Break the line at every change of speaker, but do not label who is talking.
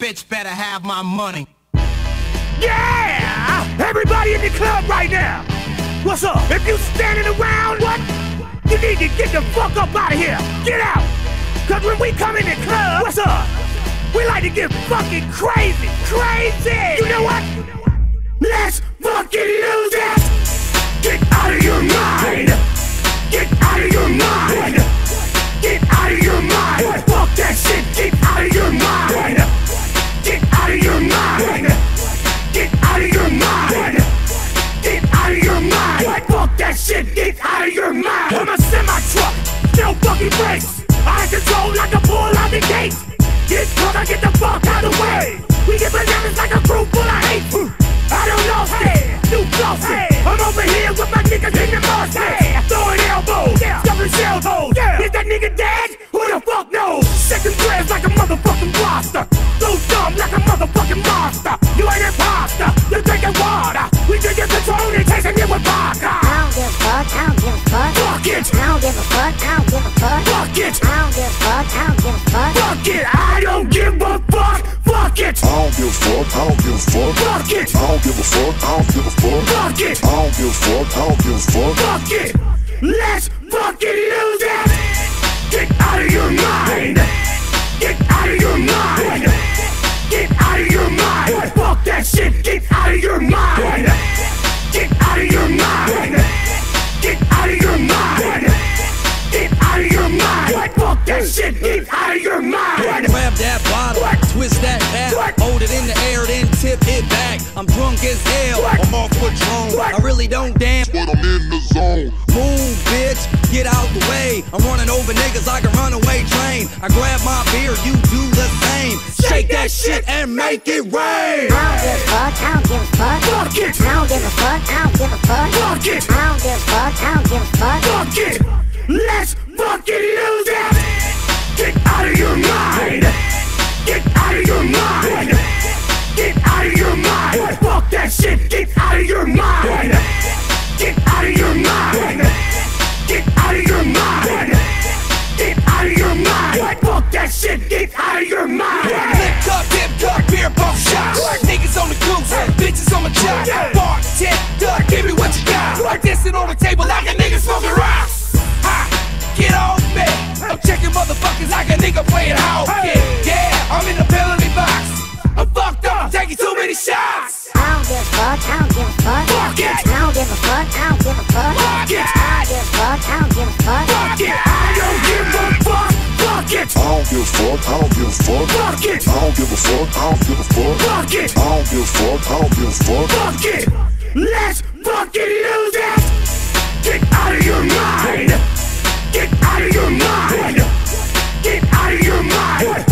Bitch better have my money.
Yeah! Everybody in the club right now! What's up? If you standing around, what? You need to get the fuck up out of here! Get out! Cause when we come in the club, what's up? We like to get fucking crazy! Crazy! You know what? Let's fucking lose it! Get out of your mind! Control like a bull out the gate. Get drunk, I get the fuck out of the way. We get bananas like a group full of hate. I don't know, hey, new flossing. I'm over here with my niggas in the mosh pit. Throwing elbows, stuffing shell holes. Is that nigga dead? Who the fuck knows? Second prayers like a motherfucking roster. So dumb like a motherfucking monster. You ain't imposter. You're drinking water.
Fuck.
It.
I don't give a fuck. Fuck
it.
I don't give a fuck, I don't give a fuck.
Fuck it. I don't give a fuck,
I don't give a fuck. Fuck
it.
I don't give a fuck, I don't give a fuck.
Fuck it! Let's fucking lose it! Get out of your mind! Get out of your mind! Get out of your mind! Fuck that shit! Get out of your mind! Get out of your mind! Get out of your mind! Get out of your mind! Fuck that shit! Get out What?
hold it in the air, then tip it back. I'm drunk as hell,
What?
I'm off Patron.
What?
I really don't dance.
But I'm in the zone.
Move, bitch, get out the way. I'm running over niggas like a runaway train. I grab my beer, you do the same. Shake that shit and make it rain.
I don't give a fuck, I don't give a fuck.
Fuck it!
I don't give a fuck, I don't give a fuck.
Fuck it!
I don't give a fuck, I don't give a fuck.
Fuck it! Of your mind! Fuck that shit! Get out of your mind! Get out of your mind! Get out of your mind! Get out of your mind! Fuck that shit! Get out of your mind!
Lip cup, dip cup, beer bump shots. Niggas on the goose, bitches on my job. Bar, tip, duck, give me what you got. This on the table like
fuck, I don't give a fuck.
Fuck it.
I don't give a fuck, I don't give a fuck.
Fuck it.
I don't give a fuck, I don't give a fuck.
Fuck it. I don't give a fuck.
I don't give a fuck, I don't give a fuck.
Fuck it.
I don't give a fuck, I don't give a fuck.
Fuck it.
I don't give a fuck, I don't give a fuck.
Fuck it. Let's fucking lose it. Get out of your mind. Get out of your mind. Get out of your mind.